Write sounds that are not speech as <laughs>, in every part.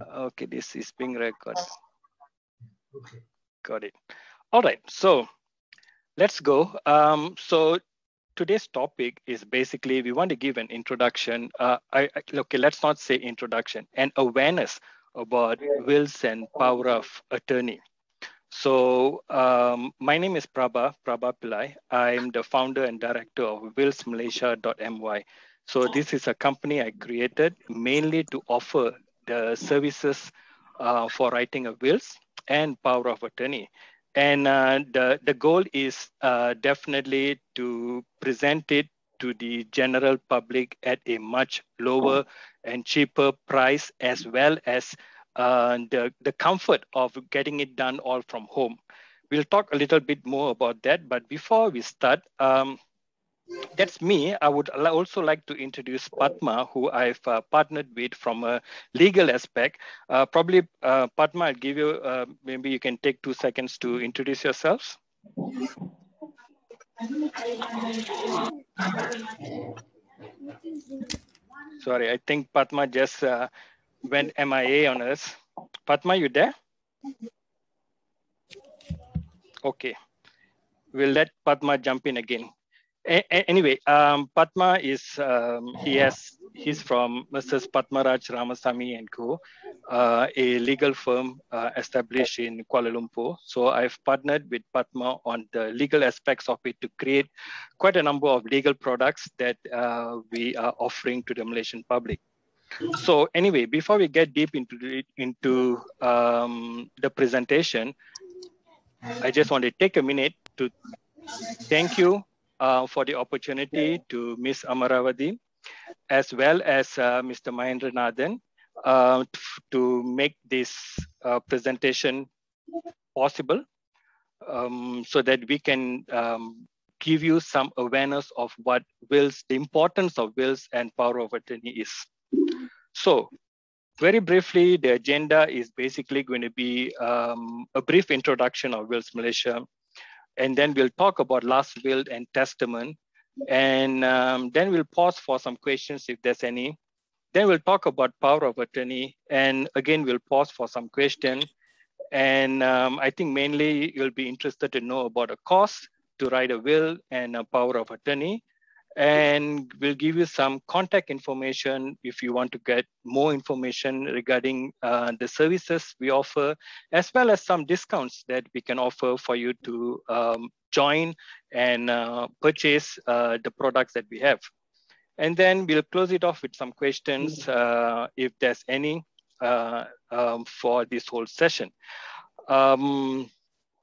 Okay, this is being recorded. Okay. Got it. All right, so let's go. Um, so today's topic is basically we want to give an introduction. Uh, I, I, okay, let's not say introduction, an awareness about wills and power of attorney. So um, my name is Prabha, Prabha Pillai. I'm the founder and director of willsmalaysia.my. So this is a company I created mainly to offer the services uh, for writing of wills and power of attorney. And uh, the, the goal is uh, definitely to present it to the general public at a much lower and cheaper price, as well as uh, the, the comfort of getting it done all from home. We'll talk a little bit more about that. But before we start, um, that's me. I would also like to introduce Padma, who I've uh, partnered with from a legal aspect. Uh, probably, uh, Padma, I'll give you, uh, maybe you can take two seconds to introduce yourselves. Sorry, I think Padma just uh, went MIA on us. Padma, you there? Okay. We'll let Padma jump in again anyway, um, Padma is um, he has he's from Mrs. Padmaraj Ramasamy and Co, uh, a legal firm uh, established in Kuala Lumpur. So I've partnered with Padma on the legal aspects of it to create quite a number of legal products that uh, we are offering to the Malaysian public. So anyway, before we get deep into into um, the presentation, I just want to take a minute to thank you uh, for the opportunity to Ms. Amaravati, as well as uh, Mr. Mahendra Nathan, uh, to make this uh, presentation possible um, so that we can um, give you some awareness of what wills, the importance of wills and power of attorney is. So very briefly, the agenda is basically going to be um, a brief introduction of Wills Malaysia, and then we'll talk about last will and testament. And um, then we'll pause for some questions if there's any. Then we'll talk about power of attorney. And again, we'll pause for some question. And um, I think mainly you'll be interested to know about a cost to write a will and a power of attorney and we'll give you some contact information if you want to get more information regarding uh, the services we offer, as well as some discounts that we can offer for you to um, join and uh, purchase uh, the products that we have. And then we'll close it off with some questions uh, if there's any uh, um, for this whole session. Um,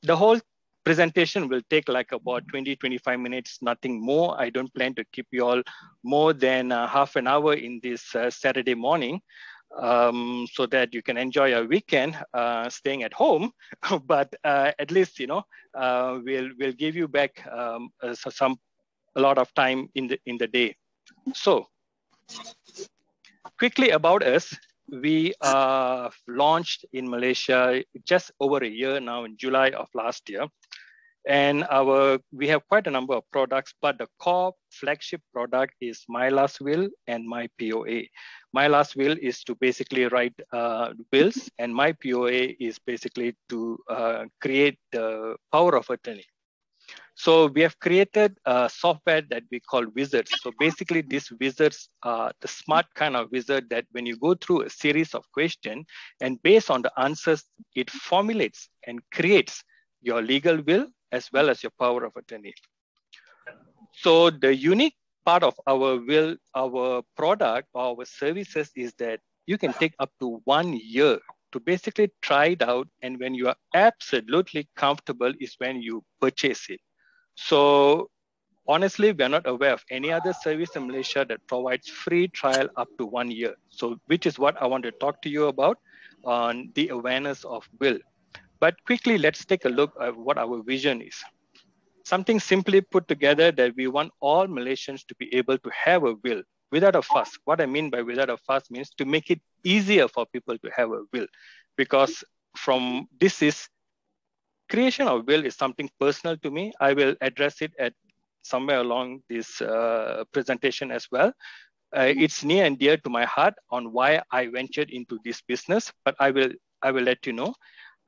the whole presentation will take like about 20, 25 minutes, nothing more. I don't plan to keep you all more than uh, half an hour in this uh, Saturday morning um, so that you can enjoy your weekend uh, staying at home. <laughs> but uh, at least, you know, uh, we'll, we'll give you back um, uh, some, a lot of time in the, in the day. So quickly about us, we uh, launched in Malaysia just over a year now in July of last year. And our we have quite a number of products, but the core flagship product is My Last Will and My POA. My Last Will is to basically write uh, wills, and My POA is basically to uh, create the power of attorney. So we have created a software that we call wizards. So basically these wizards are the smart kind of wizard that when you go through a series of questions and based on the answers, it formulates and creates your legal will as well as your power of attorney. So the unique part of our will, our product, our services is that you can take up to one year to basically try it out. And when you are absolutely comfortable is when you purchase it. So honestly, we are not aware of any other service in Malaysia that provides free trial up to one year. So which is what I want to talk to you about on the awareness of will. But quickly, let's take a look at what our vision is. Something simply put together that we want all Malaysians to be able to have a will without a fuss. What I mean by without a fuss means to make it easier for people to have a will. Because from this is creation of will is something personal to me. I will address it at somewhere along this uh, presentation as well. Uh, it's near and dear to my heart on why I ventured into this business, but I will I will let you know.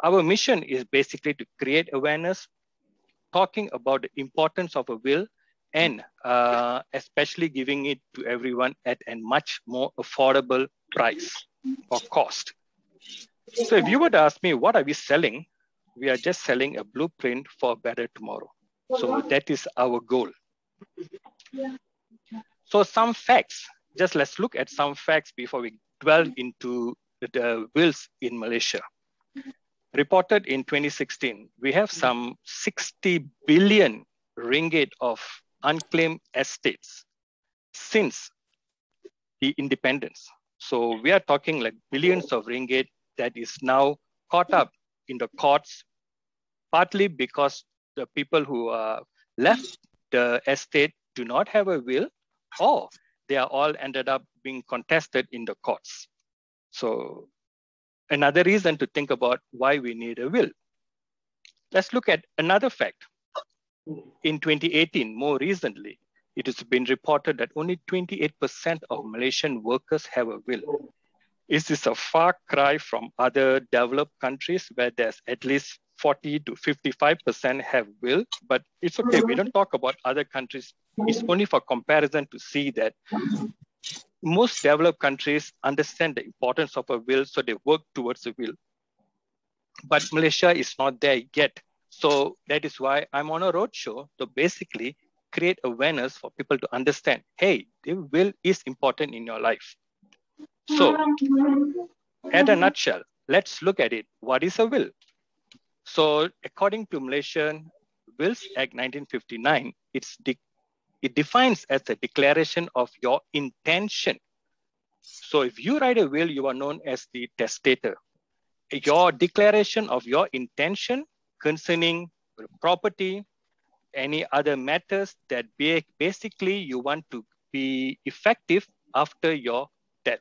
Our mission is basically to create awareness, talking about the importance of a will, and uh, especially giving it to everyone at a much more affordable price or cost. So if you were to ask me, what are we selling? We are just selling a blueprint for a better tomorrow. So that is our goal. So some facts, just let's look at some facts before we dwell into the wills in Malaysia. Reported in 2016, we have some 60 billion ringgit of unclaimed estates since the independence. So we are talking like billions of ringgit that is now caught up in the courts, partly because the people who left the estate do not have a will, or they are all ended up being contested in the courts. So another reason to think about why we need a will. Let's look at another fact. In 2018, more recently, it has been reported that only 28% of Malaysian workers have a will. Is this a far cry from other developed countries where there's at least 40 to 55% have will, but it's okay. We don't talk about other countries. It's only for comparison to see that most developed countries understand the importance of a will, so they work towards a will. But Malaysia is not there yet. So that is why I'm on a roadshow to basically create awareness for people to understand, hey, the will is important in your life. So at a nutshell, let's look at it. What is a will? So according to Malaysian Wills Act 1959, it's de it defines as a declaration of your intention. So if you write a will, you are known as the testator. Your declaration of your intention concerning property, any other matters that basically you want to be effective after your death.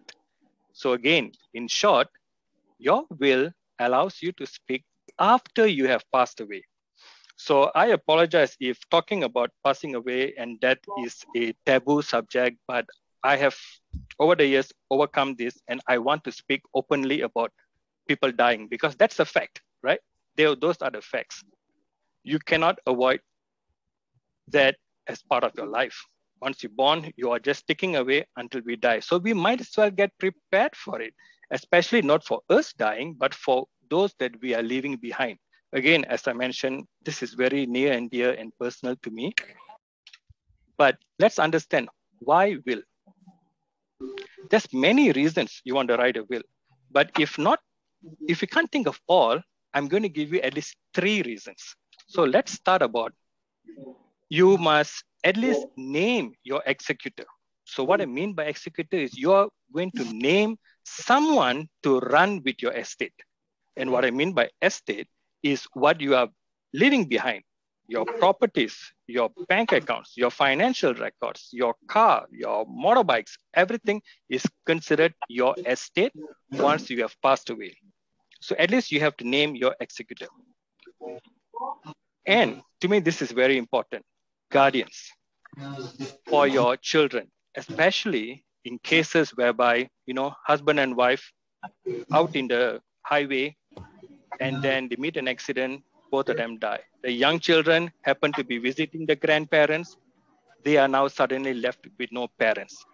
So again, in short, your will allows you to speak after you have passed away. So I apologize if talking about passing away and death is a taboo subject, but I have over the years overcome this and I want to speak openly about people dying because that's a fact, right? They, those are the facts. You cannot avoid that as part of your life. Once you're born, you are just ticking away until we die. So we might as well get prepared for it, especially not for us dying, but for those that we are leaving behind. Again, as I mentioned, this is very near and dear and personal to me. But let's understand why will. There's many reasons you want to write a will. But if not, if you can't think of all, I'm going to give you at least three reasons. So let's start about you must at least name your executor. So what I mean by executor is you're going to name someone to run with your estate. And what I mean by estate is what you are leaving behind your properties, your bank accounts, your financial records, your car, your motorbikes, everything is considered your estate once you have passed away. So at least you have to name your executor. And to me, this is very important. Guardians for your children, especially in cases whereby, you know, husband and wife out in the highway and then they meet an accident, both of them die. The young children happen to be visiting the grandparents. They are now suddenly left with no parents.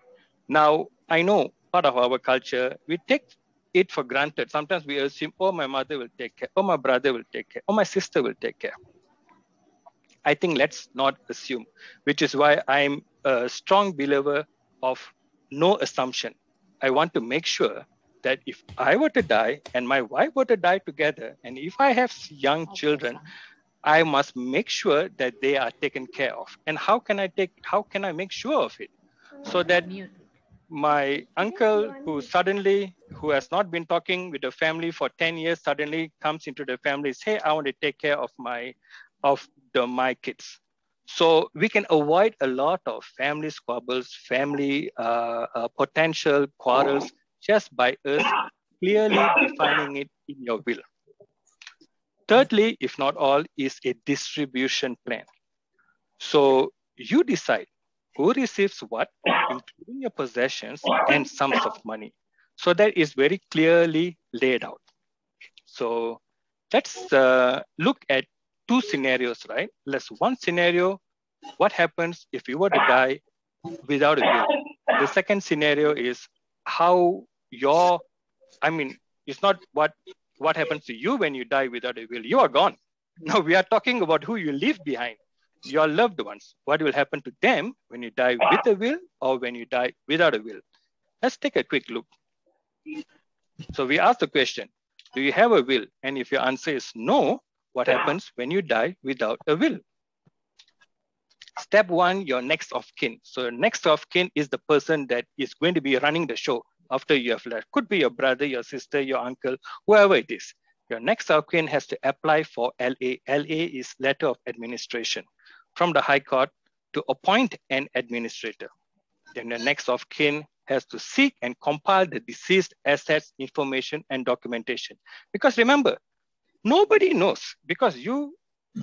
Now, I know part of our culture, we take it for granted. Sometimes we assume, oh, my mother will take care, oh, my brother will take care, oh, my sister will take care. I think let's not assume, which is why I'm a strong believer of no assumption. I want to make sure that if I were to die and my wife were to die together, and if I have young children, I must make sure that they are taken care of. And how can I take? How can I make sure of it? So that my uncle, who suddenly, who has not been talking with the family for 10 years, suddenly comes into the family, say, I want to take care of my, of the my kids. So we can avoid a lot of family squabbles, family uh, uh, potential quarrels just by us clearly defining it in your will. Thirdly, if not all, is a distribution plan. So you decide who receives what, including your possessions and sums of money. So that is very clearly laid out. So let's uh, look at two scenarios, right? Let's one scenario, what happens if you were to die without a will? The second scenario is how your, I mean, it's not what what happens to you when you die without a will. You are gone. <laughs> Now we are talking about who you leave behind, your loved ones. What will happen to them when you die with a will or when you die without a will? Let's take a quick look. So we ask the question, do you have a will? And if your answer is no, what happens when you die without a will? Step one, your next of kin. So next of kin is the person that is going to be running the show after you have left. Could be your brother, your sister, your uncle, whoever it is. Your next of kin has to apply for LA. LA is letter of administration from the High Court to appoint an administrator. Then the next of kin has to seek and compile the deceased assets, information, and documentation. Because remember, nobody knows because you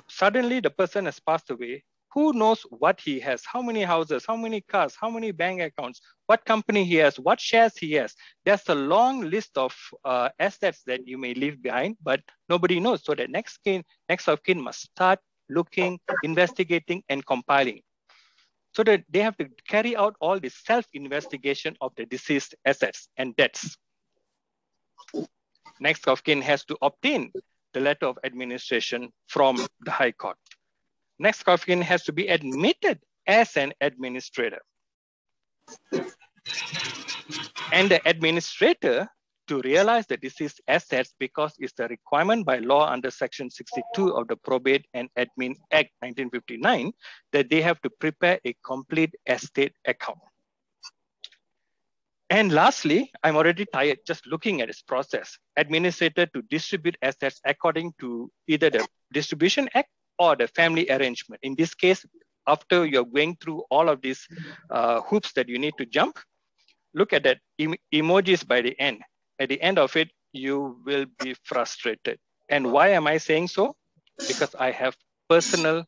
suddenly the person has passed away. Who knows what he has, how many houses, how many cars, how many bank accounts, what company he has, what shares he has. There's a long list of uh, assets that you may leave behind, but nobody knows. So the next kin, next of kin must start looking, investigating, and compiling so that they have to carry out all the self-investigation of the deceased assets and debts. Next of kin has to obtain the letter of administration from the High Court. Next of kin has to be admitted as an administrator. And the administrator to realize the deceased assets because it's a requirement by law under section 62 of the Probate and Admin Act 1959 that they have to prepare a complete estate account. And lastly, I'm already tired just looking at this process. Administrator to distribute assets according to either the Distribution Act or the family arrangement. In this case, after you're going through all of these uh, hoops that you need to jump, look at that em emojis by the end at the end of it, you will be frustrated. And why am I saying so? Because I have personal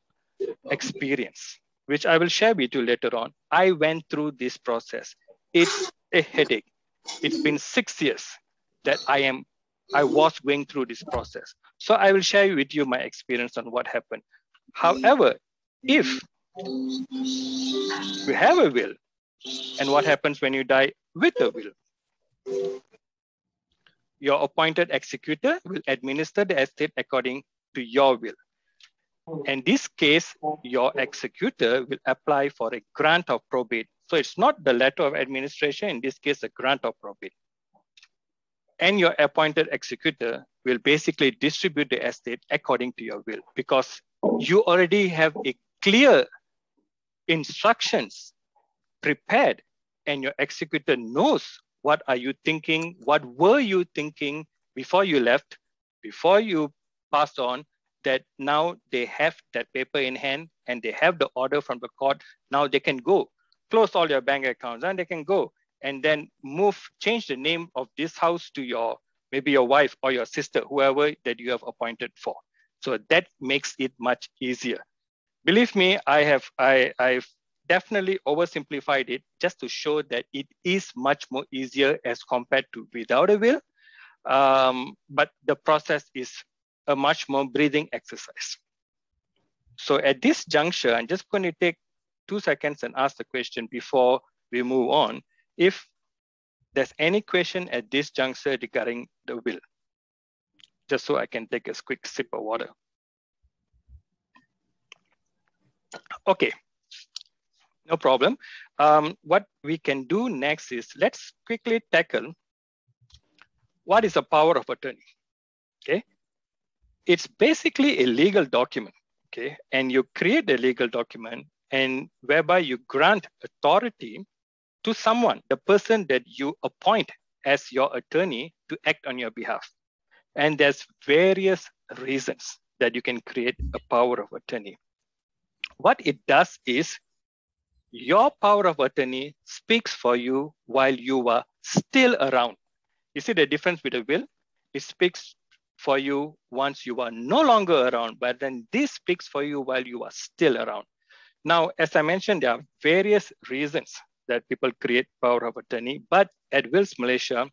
experience, which I will share with you later on. I went through this process. It's a headache. It's been six years that I am I was going through this process. So I will share with you my experience on what happened. However, if you have a will, and what happens when you die with a will? your appointed executor will administer the estate according to your will. In this case, your executor will apply for a grant of probate. So it's not the letter of administration, in this case, a grant of probate. And your appointed executor will basically distribute the estate according to your will because you already have a clear instructions prepared and your executor knows what are you thinking? What were you thinking before you left, before you passed on, that now they have that paper in hand and they have the order from the court. Now they can go close all your bank accounts and they can go and then move, change the name of this house to your, maybe your wife or your sister, whoever that you have appointed for. So that makes it much easier. Believe me, I have, I, I've definitely oversimplified it just to show that it is much more easier as compared to without a will. Um, but the process is a much more breathing exercise. So at this juncture, I'm just going to take two seconds and ask the question before we move on. If there's any question at this juncture regarding the will, just so I can take a quick sip of water. Okay, no problem. Um, what we can do next is let's quickly tackle what is a power of attorney. Okay, it's basically a legal document. Okay, and you create a legal document and whereby you grant authority to someone, the person that you appoint as your attorney to act on your behalf. And there's various reasons that you can create a power of attorney. What it does is your power of attorney speaks for you while you are still around. You see the difference with a will? It speaks for you once you are no longer around, but then this speaks for you while you are still around. Now, as I mentioned, there are various reasons that people create power of attorney, but at Wills Malaysia,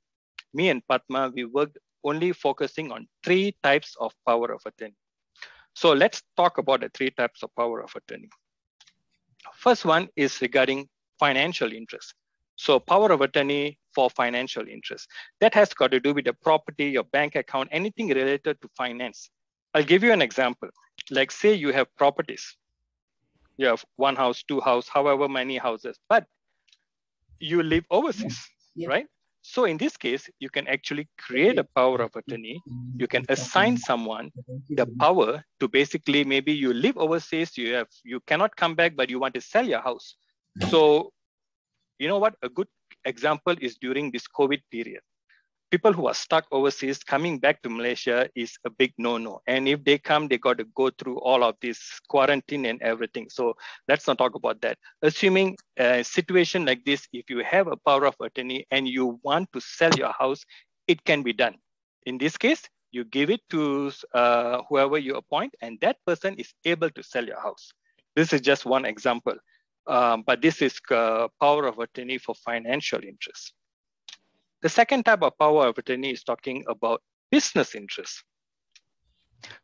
me and Padma, we worked only focusing on three types of power of attorney. So let's talk about the three types of power of attorney. First one is regarding financial interest. So power of attorney for financial interest. That has got to do with the property, your bank account, anything related to finance. I'll give you an example. Like say you have properties. You have one house, two house, however many houses, but you live overseas, yeah. right? So in this case, you can actually create a power of attorney. You can assign someone the power to basically maybe you live overseas, you have you cannot come back, but you want to sell your house. So you know what? A good example is during this COVID period people who are stuck overseas coming back to Malaysia is a big no-no. And if they come, they got to go through all of this quarantine and everything. So let's not talk about that. Assuming a situation like this, if you have a power of attorney and you want to sell your house, it can be done. In this case, you give it to uh, whoever you appoint, and that person is able to sell your house. This is just one example. Um, but this is uh, power of attorney for financial interests. The second type of power of attorney is talking about business interests.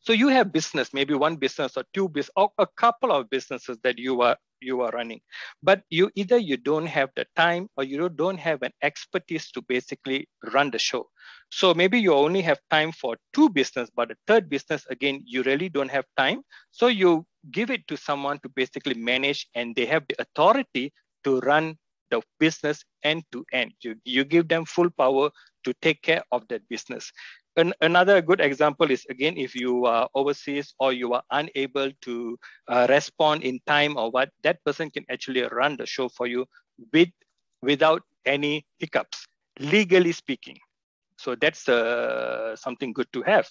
So you have business, maybe one business or two business, or a couple of businesses that you are you are running, but you either you don't have the time or you don't have an expertise to basically run the show. So maybe you only have time for two business, but a third business again you really don't have time. So you give it to someone to basically manage, and they have the authority to run the business end to end. You, you give them full power to take care of that business. An, another good example is again, if you are overseas or you are unable to uh, respond in time or what, that person can actually run the show for you with without any hiccups, legally speaking. So that's uh, something good to have.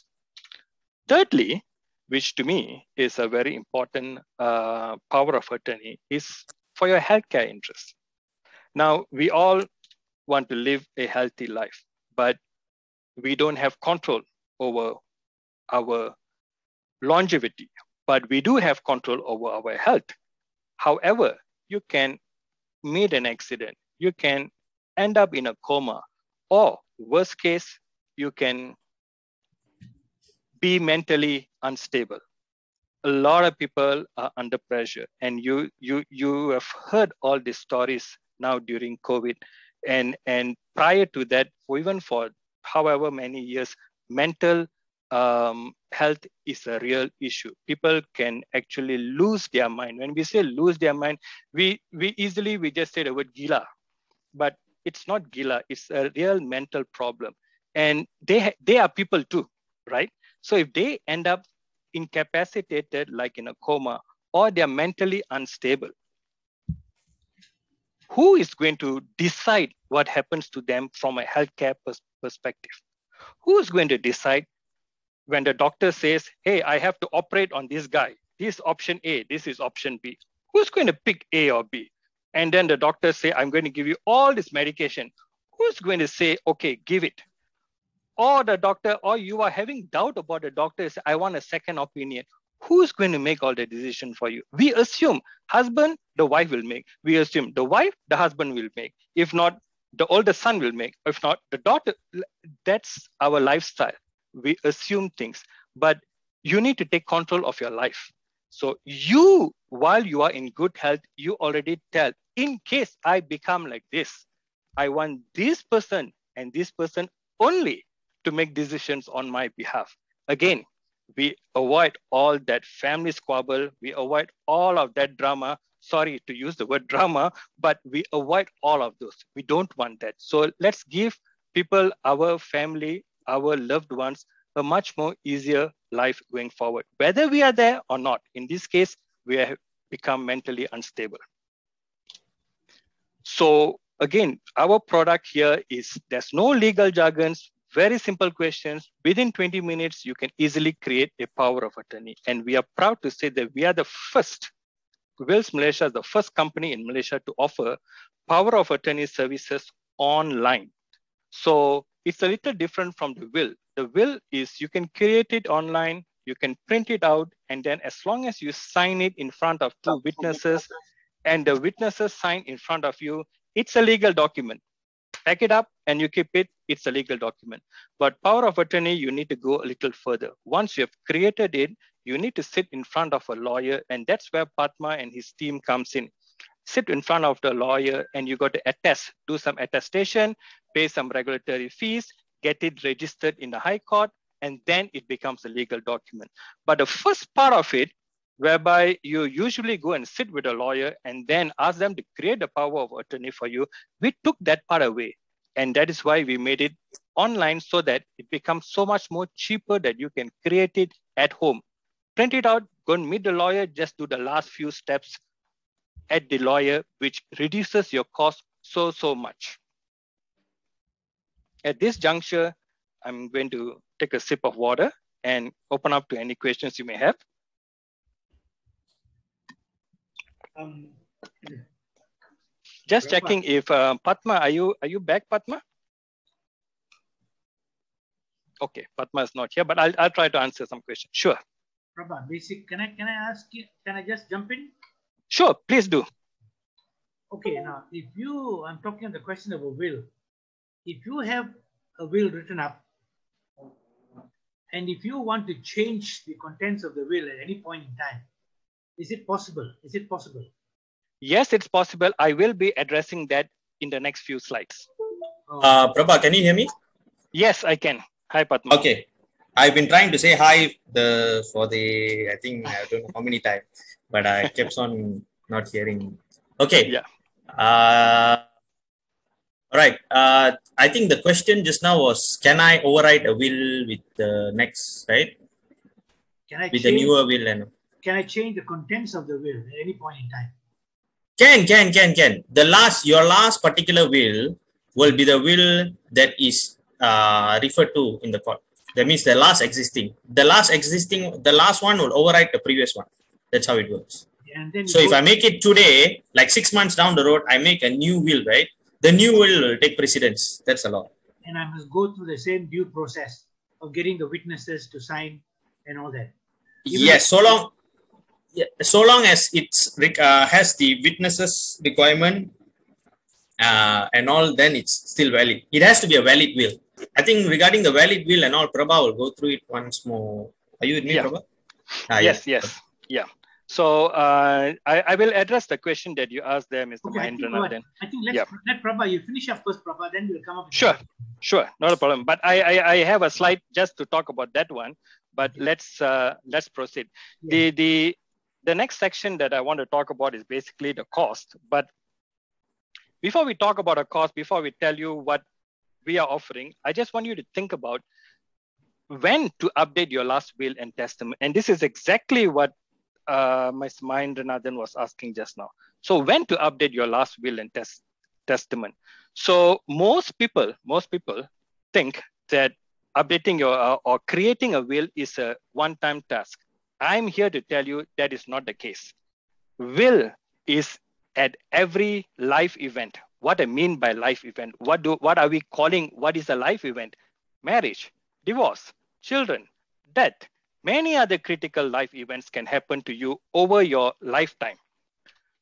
Thirdly, which to me is a very important uh, power of attorney, is for your healthcare interests. Now, we all want to live a healthy life, but we don't have control over our longevity, but we do have control over our health. However, you can meet an accident, you can end up in a coma, or worst case, you can be mentally unstable. A lot of people are under pressure, and you you you have heard all these stories now during COVID. And, and prior to that, even for however many years, mental um, health is a real issue. People can actually lose their mind. When we say lose their mind, we, we easily, we just say the word gila, but it's not gila, it's a real mental problem. And they, they are people too, right? So if they end up incapacitated, like in a coma, or they're mentally unstable, who is going to decide what happens to them from a healthcare pers- perspective? Who is going to decide when the doctor says, hey, I have to operate on this guy, this option A, this is option B. Who's going to pick A or B? And then the doctor say, I'm going to give you all this medication. Who's going to say, okay, give it? Or the doctor, or you are having doubt about the doctor, say, I want a second opinion who's going to make all the decision for you? We assume husband, the wife will make. We assume the wife, the husband will make. If not, the older son will make. If not, the daughter. That's our lifestyle. We assume things, but you need to take control of your life. So you, while you are in good health, you already tell, in case I become like this, I want this person and this person only to make decisions on my behalf. Again, we avoid all that family squabble. We avoid all of that drama. Sorry to use the word drama, but we avoid all of those. We don't want that. So let's give people, our family, our loved ones, a much more easier life going forward, whether we are there or not. In this case, we have become mentally unstable. So again, our product here is there's no legal jargons, very simple questions. Within 20 minutes, you can easily create a power of attorney. And we are proud to say that we are the first, Wills Malaysia is the first company in Malaysia to offer power of attorney services online. So it's a little different from the will. The will is you can create it online, you can print it out, and then as long as you sign it in front of two witnesses, and the witnesses sign in front of you, it's a legal document. Pack it up and you keep it, it's a legal document. But power of attorney, you need to go a little further. Once you have created it, you need to sit in front of a lawyer, and that's where Padma and his team comes in. Sit in front of the lawyer and you got to attest, do some attestation, pay some regulatory fees, get it registered in the High Court, and then it becomes a legal document. But the first part of it, whereby you usually go and sit with a lawyer and then ask them to create the power of attorney for you, we took that part away. And that is why we made it online so that it becomes so much more cheaper that you can create it at home. Print it out, go and meet the lawyer, just do the last few steps at the lawyer, which reduces your cost so, so much. At this juncture, I'm going to take a sip of water and open up to any questions you may have. Um, Just checking if uh, Padma, are you are you back, Padma? Okay, Padma is not here, but I'll I'll try to answer some questions. Sure, Prabha, basic, can I, can I ask you, can I just jump in? sure, please do. Okay, now, if you, I'm talking on the question of a will. If you have a will written up, and if you want to change the contents of the will at any point in time, is it possible? Is it possible? Yes, it's possible. I will be addressing that in the next few slides. Oh, Uh, Prabha, can you hear me? Yes, I can. Hi, Padma. Okay. I've been trying to say hi the for the I think I don't know how many times, but I kept on not hearing. Okay. Yeah. Uh, all right. Uh, I think the question just now was, can I override a will with the next right can I with the change, newer will and can I change the contents of the will at any point in time? Can, can, can, can. The last, your last particular will will be the will that is uh, referred to in the court. That means the last existing. The last existing, the last one will override the previous one. That's how it works. And then So if I make it today, like six months down the road, I make a new will, right? The new will will take precedence. That's a law. and I must go through the same due process of getting the witnesses to sign and all that. Even yes, so long, yeah, so long as it uh, has the witnesses requirement uh, and all, then it's still valid. It has to be a valid will. I think regarding the valid will and all, Prabha will go through it once more. Are you with me, Yeah. Prabha? Ah, yes, yes, yeah. So uh, I, I will address the question that you asked there, Mr. Okay, I think, Mahendranath. I think let's Yeah. let Prabha, you finish up first, Prabha, then we'll come up. with Sure. question. Sure, not a problem. But I, I, I have a slide just to talk about that one. But let's uh, let's proceed. Yeah. The the the next section that I want to talk about is basically the cost. But before we talk about a cost, before we tell you what we are offering, I just want you to think about when to update your last will and testament. And this is exactly what uh, Ms. Mahindranathan was asking just now. So when to update your last will and test, testament. So most people, most people think that updating your uh, or creating a will is a one-time task. I'm here to tell you that is not the case. Will is at every life event. What I mean by life event, what do what are we calling what is a life event? Marriage, divorce, children, death, many other critical life events can happen to you over your lifetime.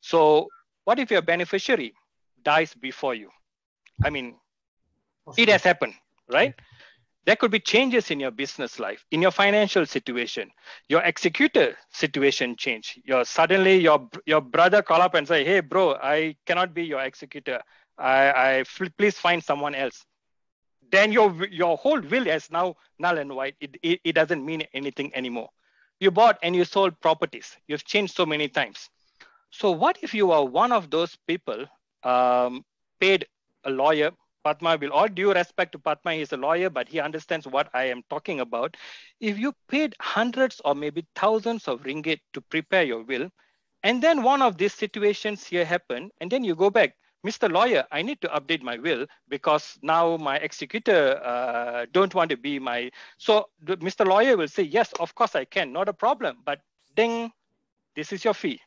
So what if your beneficiary dies before you? I mean, it has happened, right? There could be changes in your business life, in your financial situation, your executor situation change. Your suddenly your your brother call up and say, "Hey, bro, I cannot be your executor. I please find someone else." Then your your whole will is now null and void. It, it it doesn't mean anything anymore. You bought and you sold properties. You've changed so many times. So what if you are one of those people um, paid a lawyer Padma will all due respect to Padma, he's a lawyer, but he understands what I am talking about. If you paid hundreds or maybe thousands of ringgit to prepare your will, and then one of these situations here happen, and then you go back, Mr. Lawyer, I need to update my will because now my executor uh, don't want to be my. So Mr. Lawyer will say, yes, of course I can, not a problem. But ding, this is your fee.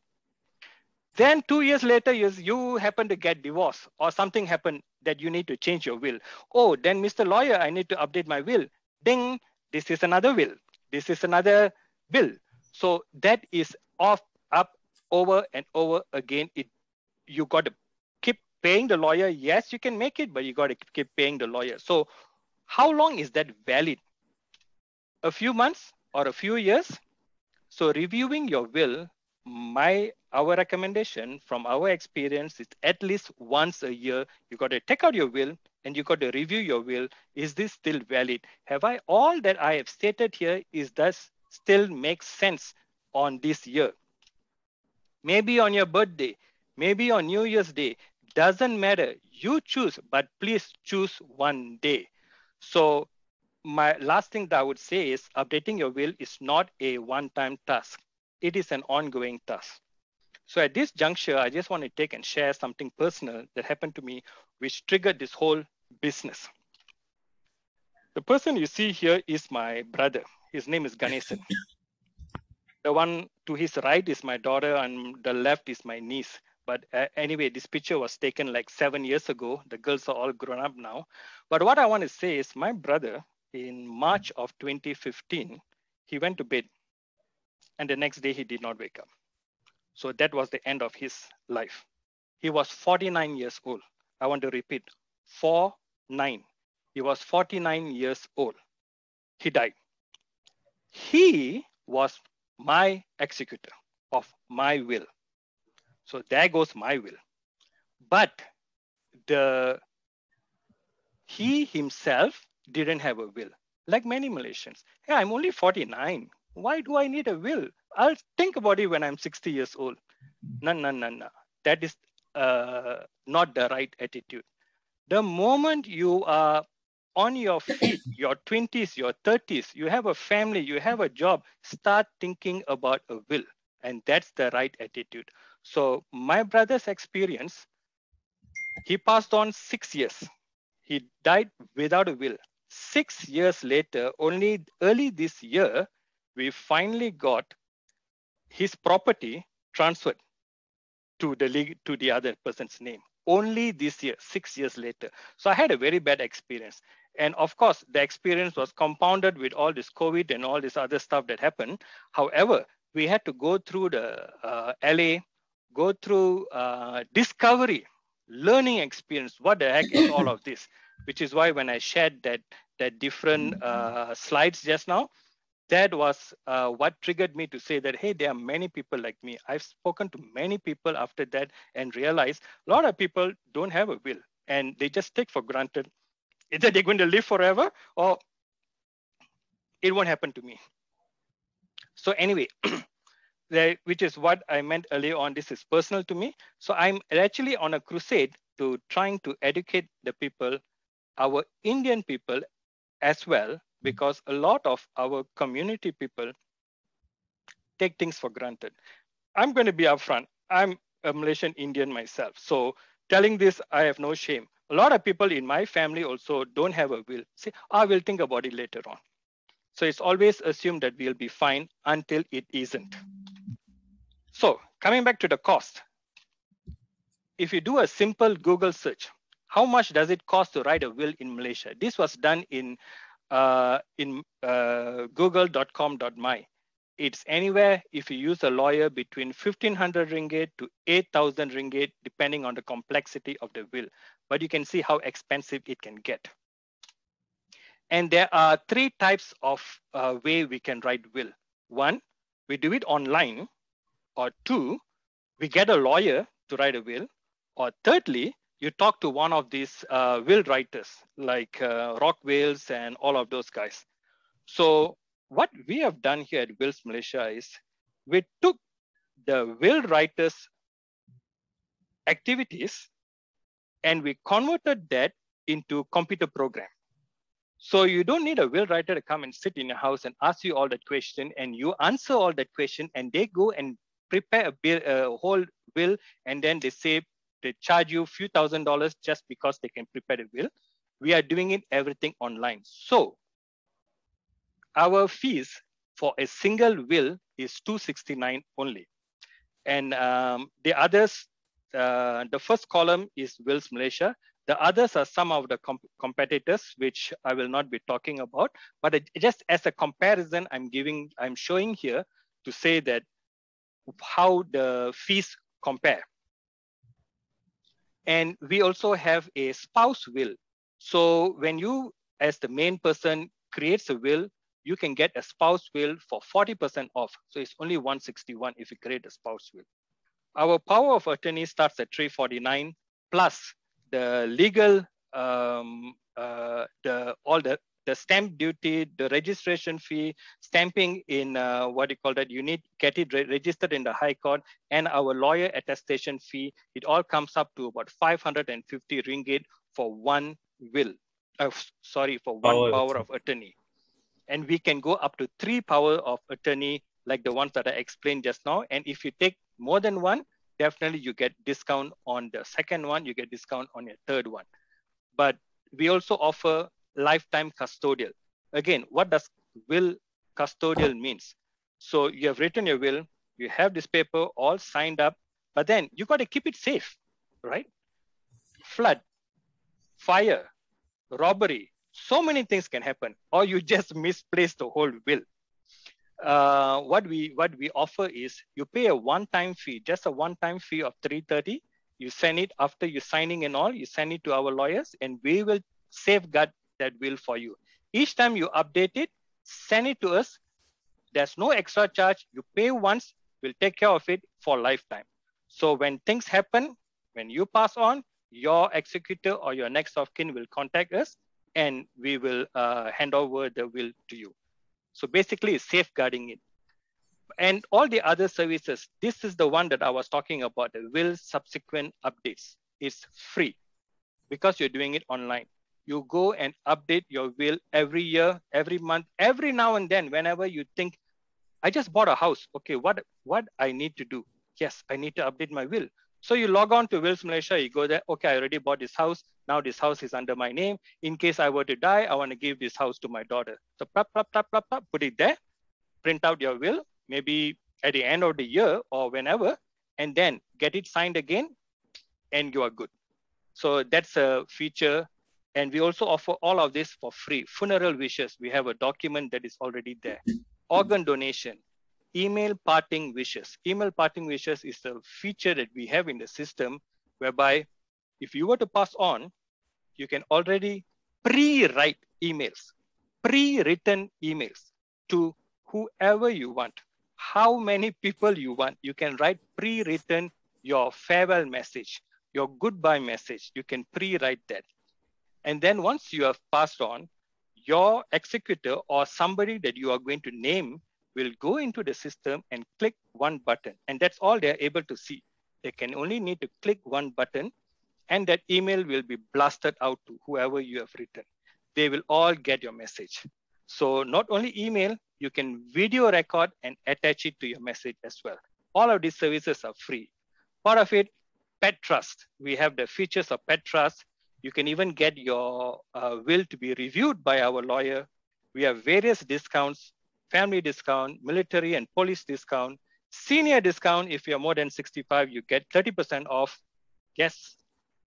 Then two years later, you, you happen to get divorced or something happened that you need to change your will. Oh, then Mr. Lawyer, I need to update my will. Ding, this is another will. This is another will. So that is off, up, over and over again. It you got to keep paying the lawyer. Yes, you can make it, but you got to keep paying the lawyer. So how long is that valid? A few months or a few years? So reviewing your will, my our recommendation from our experience is at least once a year, you got to take out your will and you got to review your will. Is this still valid? Have I all that I have stated here is does still make sense on this year? Maybe on your birthday, maybe on New Year's Day, doesn't matter. You choose, but please choose one day. So my last thing that I would say is updating your will is not a one-time task. It is an ongoing task. So at this juncture, I just want to take and share something personal that happened to me, which triggered this whole business. The person you see here is my brother. His name is Ganesan. <laughs> The one to his right is my daughter and the left is my niece. But uh, anyway, this picture was taken like seven years ago. The girls are all grown up now. But what I want to say is my brother in March of 2015, he went to bed and the next day he did not wake up. So that was the end of his life. He was 49 years old. I want to repeat, 4 9. He was 49 years old. He died. He was my executor of my will. So there goes my will. But the he himself didn't have a will, like many Malaysians. Hey, I'm only 49. Why do I need a will? I'll think about it when I'm 60 years old. No, no, no, no. That is uh, not the right attitude. The moment you are on your feet, <coughs> your 20s, your 30s, you have a family, you have a job, start thinking about a will. And that's the right attitude. So my brother's experience, he passed on six years. He died without a will. Six years later, only early this year, we finally got his property transferred to the league to the other person's name only this year six years later. So i had a very bad experience. And of course the experience was compounded with all this covid and all this other stuff that happened. However we had to go through the uh, la go through uh, discovery learning experience what the heck is all of this? Which is why when i shared that that different uh, slides just now that was uh, what triggered me to say that hey there are many people like me. I've spoken to many people after that and realized a lot of people don't have a will and they just take for granted. Either they're going to live forever or it won't happen to me. So anyway <clears throat> which is what i meant earlier on this is personal to me. So i'm actually on a crusade to trying to educate the people our indian people as well because a lot of our community people take things for granted. I'm going to be upfront. I'm a Malaysian Indian myself. So telling this, I have no shame. A lot of people in my family also don't have a will. Say, I will think about it later on. So it's always assumed that we'll be fine until it isn't. So coming back to the cost. If you do a simple Google search, how much does it cost to write a will in Malaysia? This was done in uh, in uh, google.com.my. It's anywhere if you use a lawyer between 1500 ringgit to 8000 ringgit, depending on the complexity of the will. But you can see how expensive it can get. And there are three types of uh, way we can write will. One, we do it online. Or two, we get a lawyer to write a will. Or thirdly, you talk to one of these uh, will writers like uh, Rockwills and all of those guys. So what we have done here at Wills Malaysia is we took the will writers activities and we converted that into computer program. So you don't need a will writer to come and sit in your house and ask you all that question and you answer all that question and they go and prepare a, bill, a whole will and then they say they charge you a few thousand dollars just because they can prepare a will. We are doing it everything online. So our fees for a single will is 269 only. And um, the others, uh, the first column is Wills Malaysia. The others are some of the comp competitors, which I will not be talking about, but it, just as a comparison, I'm giving, I'm showing here to say that how the fees compare. And we also have a spouse will. So when you, as the main person, creates a will, you can get a spouse will for 40% off. So it's only 161 if you create a spouse will. Our power of attorney starts at 349 plus the legal, um, uh, the all the the stamp duty, the registration fee, stamping in uh, what you call that, you need get it re registered in the High Court, and our lawyer attestation fee. It all comes up to about 550 ringgit for one will. Uh, sorry, for one power, power of attorney. And we can go up to three power of attorney, like the ones that I explained just now. And if you take more than one, definitely you get discount on the second one, you get discount on your third one. But we also offer lifetime custodial. Again, what does will custodial means? So you have written your will, you have this paper all signed up, but then you got to keep it safe, right? Flood, fire, robbery, so many things can happen, or you just <laughs> misplace the whole will. Uh, what we what we offer is you pay a one-time fee, just a one-time fee of 330. You send it after you signing and all, you send it to our lawyers, and we will safeguard that will for you. Each time you update it, send it to us. There's no extra charge. You pay once, we'll take care of it for lifetime. So when things happen, when you pass on, your executor or your next of kin will contact us and we will uh, hand over the will to you. So basically it's safeguarding it. And all the other services, this is the one that I was talking about, the will subsequent updates. It's free because you're doing it online you go and update your will every year, every month, every now and then, whenever you think, I just bought a house. Okay, what, what I need to do? Yes, I need to update my will. So you log on to Wills Malaysia, you go there, okay, I already bought this house. Now this house is under my name. In case I were to die, I want to give this house to my daughter. So plop, plop, plop, plop, plop, put it there, print out your will, maybe at the end of the year or whenever, and then get it signed again, and you are good. So that's a feature and we also offer all of this for free. Funeral wishes, we have a document that is already there. Organ donation, email parting wishes. Email parting wishes is a feature that we have in the system whereby if you were to pass on, you can already pre-write emails, pre-written emails to whoever you want, how many people you want. You can write pre-written your farewell message, your goodbye message. You can pre-write that. And then once you have passed on, your executor or somebody that you are going to name will go into the system and click one button. And that's all they're able to see. They can only need to click one button and that email will be blasted out to whoever you have written. They will all get your message. So not only email, you can video record and attach it to your message as well. All of these services are free. Part of it, Pet Trust. We have the features of Pet Trust you can even get your uh, will to be reviewed by our lawyer. We have various discounts, family discount, military and police discount, senior discount. If you're more than 65, you get 30% off. Yes,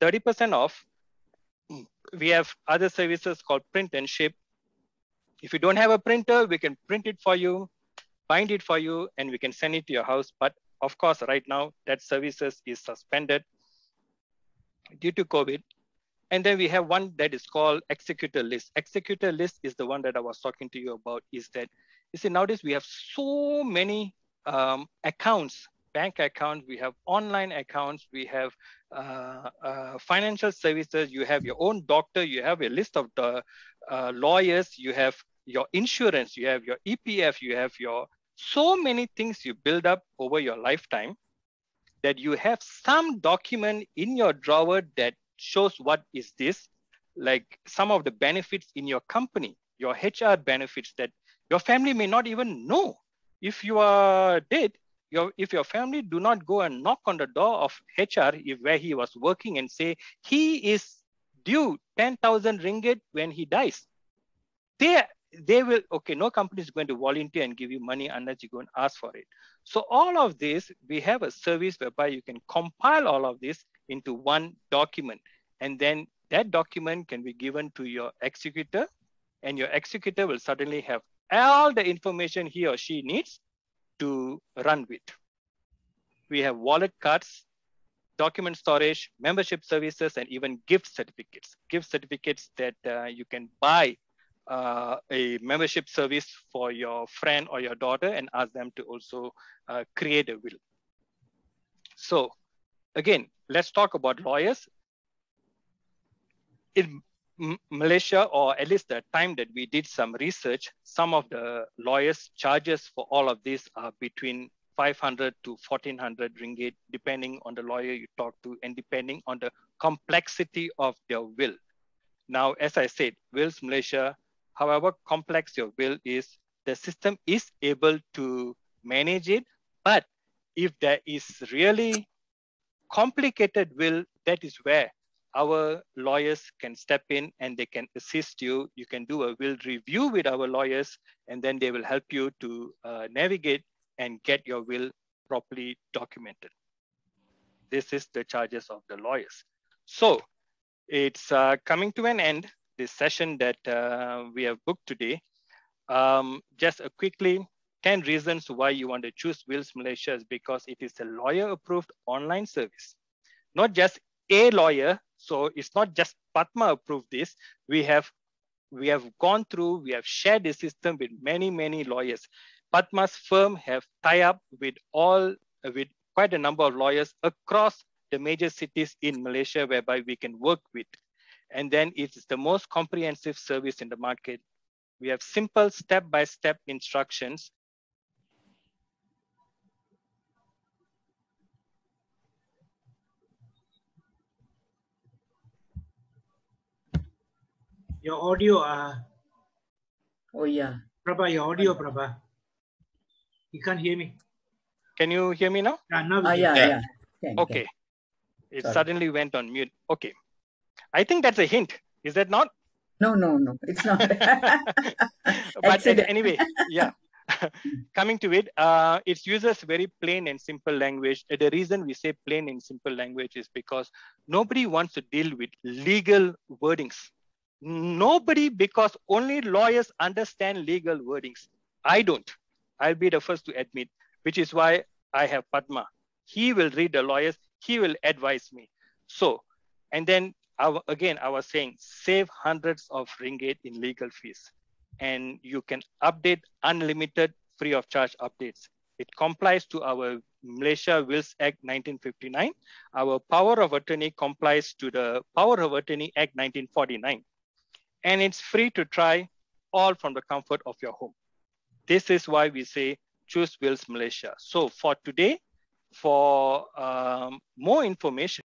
30% off. We have other services called print and ship. If you don't have a printer, we can print it for you, bind it for you, and we can send it to your house. But of course, right now, that services is suspended due to COVID. And then we have one that is called executor list. Executor list is the one that I was talking to you about is that, you see, nowadays we have so many um, accounts, bank accounts, we have online accounts, we have uh, uh, financial services, you have your own doctor, you have a list of the uh, lawyers, you have your insurance, you have your EPF, you have your so many things you build up over your lifetime that you have some document in your drawer that shows what is this, like some of the benefits in your company, your HR benefits that your family may not even know. If you are dead, your, if your family do not go and knock on the door of HR if, where he was working and say he is due 10,000 ringgit when he dies, they they will okay no company is going to volunteer and give you money unless you go and ask for it so all of this we have a service whereby you can compile all of this into one document and then that document can be given to your executor and your executor will suddenly have all the information he or she needs to run with. We have wallet cards, document storage, membership services, and even gift certificates. Gift certificates that uh, you can buy uh, a membership service for your friend or your daughter and ask them to also uh, create a will. So again, let's talk about lawyers. In Malaysia, or at least the time that we did some research, some of the lawyers' charges for all of this are between 500 to 1400 ringgit, depending on the lawyer you talk to and depending on the complexity of their will. Now, as I said, Wills Malaysia, however complex your will is, the system is able to manage it. But if there is really complicated will, that is where our lawyers can step in and they can assist you. You can do a will review with our lawyers, and then they will help you to uh, navigate and get your will properly documented. This is the charges of the lawyers. So it's uh, coming to an end, this session that uh, we have booked today. Um, just a quickly, 10 reasons why you want to choose Wills Malaysia is because it is a lawyer approved online service. Not just a lawyer, so it's not just Padma approved this. We have we have gone through, we have shared the system with many, many lawyers. Padma's firm have tie up with all, with quite a number of lawyers across the major cities in Malaysia whereby we can work with. And then it's the most comprehensive service in the market. We have simple step-by-step -step instructions Your audio, uh, Oh yeah. Prabha, your audio, Prabha. You can't hear me. Can you hear me now? Yeah, now we Ah, yeah, Yeah. yeah. Can, can. Okay. It Sorry. suddenly went on mute. Okay. I think that's a hint. Is that not? No, no, no. It's not. <laughs> <laughs> but anyway, yeah. <laughs> Coming to it, uh, it uses very plain and simple language. Uh, The reason we say plain and simple language is because nobody wants to deal with legal wordings. Nobody, because only lawyers understand legal wordings. I don't. I'll be the first to admit, which is why I have Padma. He will read the lawyers, he will advise me. So, and then I, again, I was saying save hundreds of ringgit in legal fees and you can update unlimited free of charge updates. It complies to our Malaysia Wills Act 1959. Our power of attorney complies to the Power of Attorney Act 1949. And it's free to try all from the comfort of your home. This is why we say choose Wills Malaysia. So for today, for um, more information,